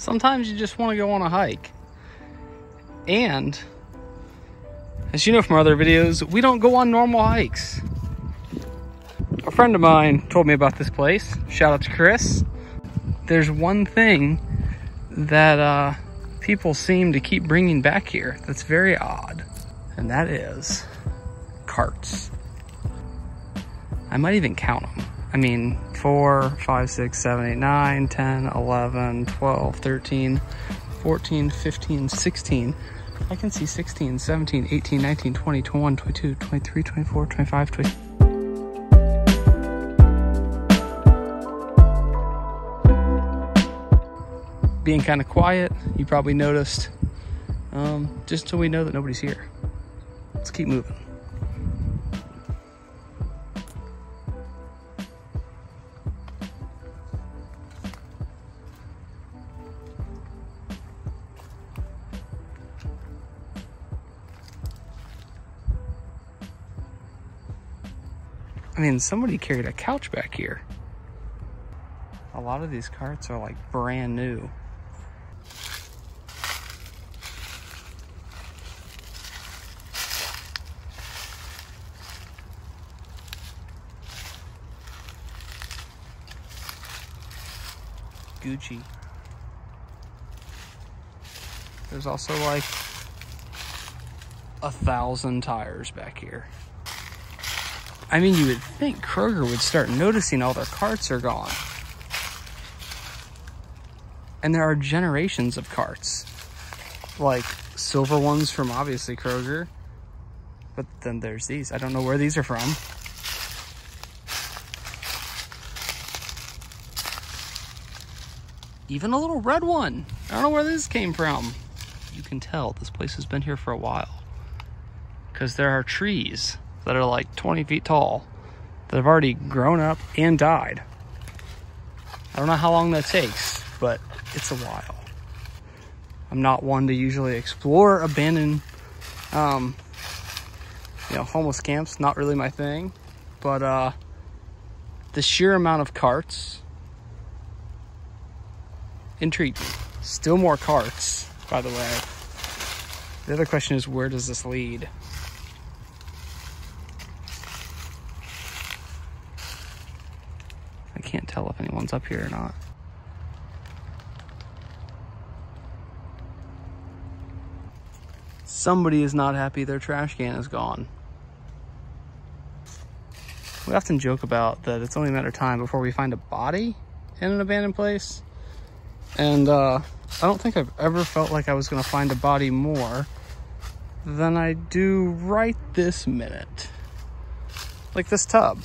Sometimes you just want to go on a hike. And, as you know from our other videos, we don't go on normal hikes. A friend of mine told me about this place. Shout out to Chris. There's one thing that uh, people seem to keep bringing back here that's very odd, and that is carts. I might even count them. I mean, 4, 5, 6, 7, 8, 9, 10, 11, 12, 13, 14, 15, 16. I can see 16, 17, 18, 19, 20, 21, 22, 23, 24, 25, 26. Being kind of quiet, you probably noticed, um, just until we know that nobody's here. Let's keep moving. I mean, somebody carried a couch back here. A lot of these carts are like brand new. Gucci. There's also like a thousand tires back here. I mean, you would think Kroger would start noticing all their carts are gone. And there are generations of carts. Like silver ones from obviously Kroger. But then there's these. I don't know where these are from. Even a little red one. I don't know where this came from. You can tell this place has been here for a while. Because there are trees that are like 20 feet tall that have already grown up and died. I don't know how long that takes, but it's a while. I'm not one to usually explore abandoned, um, you know, homeless camps. Not really my thing, but uh, the sheer amount of carts intrigued me. Still more carts, by the way. The other question is, where does this lead? I can't tell if anyone's up here or not. Somebody is not happy their trash can is gone. We often joke about that it's only a matter of time before we find a body in an abandoned place. And uh, I don't think I've ever felt like I was going to find a body more than I do right this minute. Like this tub.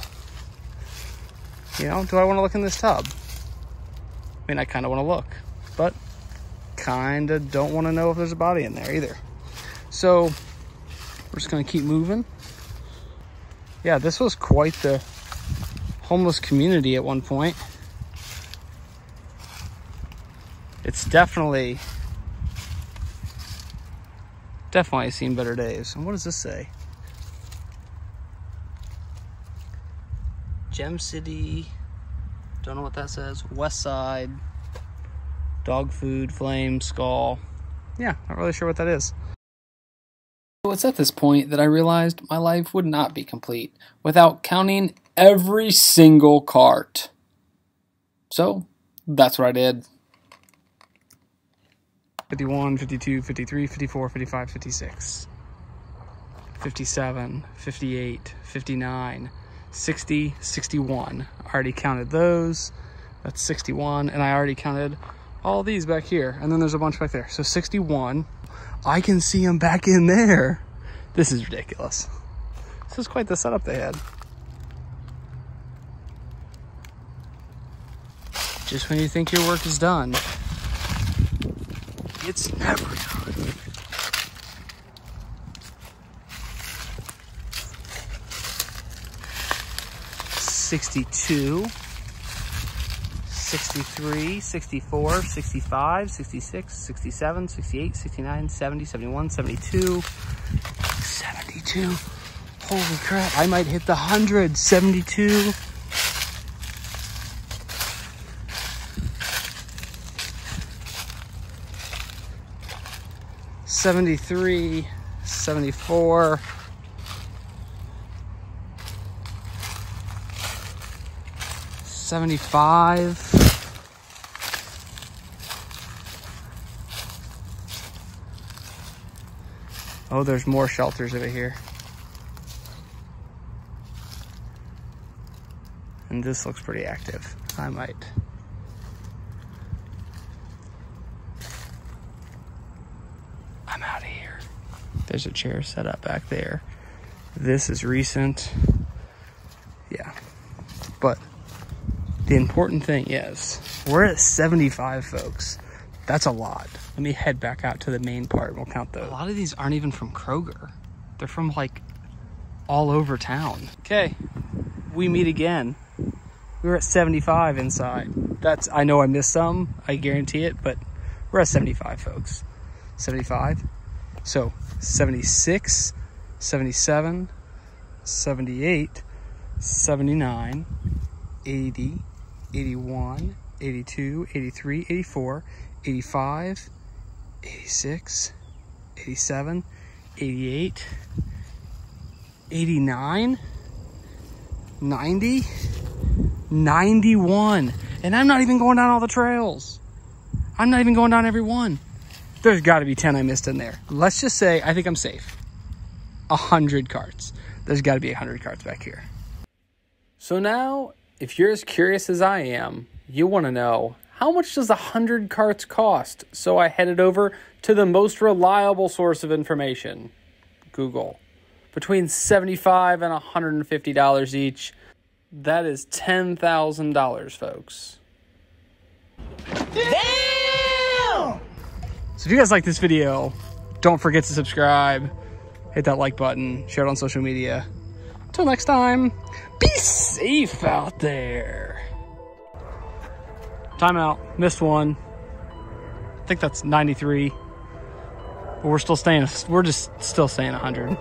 You know, do I want to look in this tub? I mean, I kind of want to look, but kind of don't want to know if there's a body in there either. So we're just going to keep moving. Yeah, this was quite the homeless community at one point. It's definitely, definitely seen better days. And what does this say? Gem City. Don't know what that says. West Side. Dog food, flame, skull. Yeah, not really sure what that is. So it's at this point that I realized my life would not be complete without counting every single cart. So that's what I did. 51, 52, 53, 54, 55, 56, 57, 58, 59, 60, 61. I already counted those. That's 61. And I already counted all these back here. And then there's a bunch back there. So 61. I can see them back in there. This is ridiculous. This is quite the setup they had. Just when you think your work is done, it's never done. 62, 63, 64, 65, 66, 67, 68, 69, 70, 71, 72, 72. Holy crap, I might hit the 100, 72. Seventy-three, seventy-four. 75. Oh, there's more shelters over here. And this looks pretty active. I might. I'm out of here. There's a chair set up back there. This is recent. Yeah. But the important thing is we're at 75 folks. That's a lot. Let me head back out to the main part and we'll count those. A lot of these aren't even from Kroger. They're from like all over town. Okay, we meet again. We were at 75 inside. That's, I know I missed some, I guarantee it, but we're at 75 folks. 75. So 76, 77, 78, 79, 80, 81, 82, 83, 84, 85, 86, 87, 88, 89, 90, 91. And I'm not even going down all the trails. I'm not even going down every one. There's got to be 10 I missed in there. Let's just say I think I'm safe. 100 carts. There's got to be 100 carts back here. So now, if you're as curious as I am, you want to know how much does a 100 carts cost? So I headed over to the most reliable source of information Google. Between 75 and $150 each. That is $10,000, folks. Damn! So if you guys like this video, don't forget to subscribe, hit that like button, share it on social media. Until next time, be safe out there. Timeout. Missed one. I think that's 93. But we're still staying, we're just still staying 100.